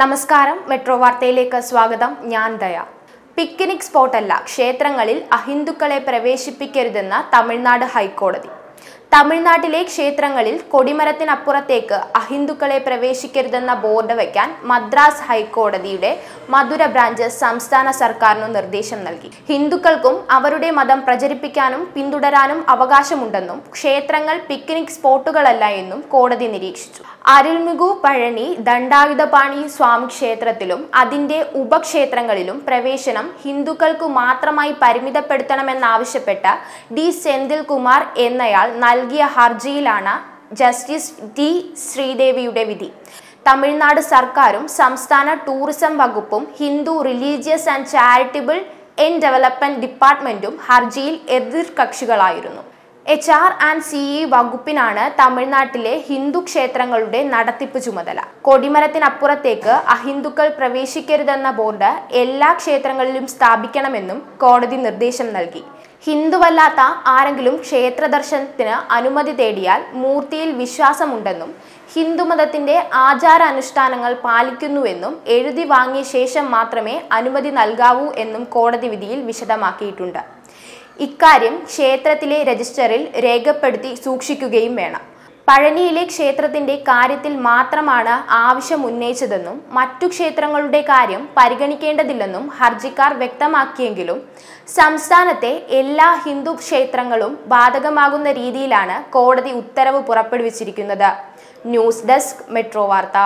നമസ്കാരം. മെട്രോ വാർത്തയിലേക്ക് സ്വാഗതം. ഞാൻ ദയ. പിക്നിക് സ്പോട്ടല്ല ക്ഷേത്രങ്ങളിൽ അഹിന്ദുക്കളെ പ്രവേശിപ്പിക്കരുതെന്ന തമിഴ്നാട് ഹൈക്കോടതി. തമിഴ്നാട്ടിലെ ക്ഷേത്രങ്ങളിൽ കൊടിമരത്തിനപ്പുറത്തേക്ക് അഹിന്ദുക്കളെ പ്രവേശിക്കരുതെന്ന ബോർഡ് വയ്ക്കാൻ മദ്രാസ് ഹൈക്കോടതിയുടെ മധുര ബ്രാഞ്ച് സംസ്ഥാന സർക്കാരിന് നിർദ്ദേശം നൽകി. ഹിന്ദുക്കൾക്കും അവരുടെ മതം പ്രചരിപ്പിക്കാനും പിന്തുടരാനും അവകാശമുണ്ടെന്നും ക്ഷേത്രങ്ങൾ പിക്നിക് സ്പോട്ടുകളല്ല എന്നും കോടതി നിരീക്ഷിച്ചു. അരുൾമികു പഴനി ദണ്ഡായുധപാണി സ്വാമി ക്ഷേത്രത്തിലും അതിന്റെ ഉപക്ഷേത്രങ്ങളിലും പ്രവേശനം ഹിന്ദുക്കൾക്കു മാത്രമായി പരിമിതപ്പെടുത്തണമെന്നാവശ്യപ്പെട്ട ഡി സെന്തിൽ കുമാർ എന്നയാൾ നൽകിയ ഹർജിയിലാണ് ജസ്റ്റിസ് ടി ശ്രീദേവിയുടെ വിധി. തമിഴ്നാട് സർക്കാരും സംസ്ഥാന ടൂറിസം വകുപ്പും ഹിന്ദു റിലീജിയസ് ആൻഡ് ചാരിറ്റബിൾ എൻ ഡെവലപ്മെന്റ് ഡിപ്പാർട്ട്മെന്റും ഹർജിയിൽ എതിർകക്ഷികളായിരുന്നു. എച്ച് ആർ ആൻഡ് സിഇ വകുപ്പിനാണ് തമിഴ്നാട്ടിലെ ഹിന്ദു ക്ഷേത്രങ്ങളുടെ നടത്തിപ്പ് ചുമതല. കൊടിമരത്തിനപ്പുറത്തേക്ക് അഹിന്ദുക്കൾ പ്രവേശിക്കരുതെന്ന ബോർഡ് എല്ലാ ക്ഷേത്രങ്ങളിലും സ്ഥാപിക്കണമെന്നും കോടതി നിർദ്ദേശം നൽകി. ഹിന്ദുവല്ലാത്ത ആരെങ്കിലും ക്ഷേത്ര ദർശനത്തിന് അനുമതി തേടിയാൽ മൂർത്തിയിൽ വിശ്വാസമുണ്ടെന്നും ഹിന്ദുമതത്തിന്റെ ആചാര അനുഷ്ഠാനങ്ങൾ പാലിക്കുന്നുവെന്നും എഴുതി വാങ്ങിയ ശേഷം മാത്രമേ അനുമതി നൽകാവൂ എന്നും കോടതി വിധിയിൽ വിശദമാക്കിയിട്ടുണ്ട്. ഇക്കാര്യം ക്ഷേത്രത്തിലെ രജിസ്റ്ററിൽ രേഖപ്പെടുത്തി സൂക്ഷിക്കുകയും വേണം. പഴനിയിലെ ക്ഷേത്രത്തിന്റെ കാര്യത്തിൽ മാത്രമാണ് ആവശ്യം ഉന്നയിച്ചതെന്നും മറ്റു ക്ഷേത്രങ്ങളുടെ കാര്യം പരിഗണിക്കേണ്ടതില്ലെന്നും ഹർജിക്കാർ വ്യക്തമാക്കിയെങ്കിലും സംസ്ഥാനത്തെ എല്ലാ ഹിന്ദു ക്ഷേത്രങ്ങളും ബാധകമാകുന്ന രീതിയിലാണ് കോടതി ഉത്തരവ് പുറപ്പെടുവിച്ചിരിക്കുന്നത്. ന്യൂസ് ഡെസ്ക് മെട്രോ വാർത്ത.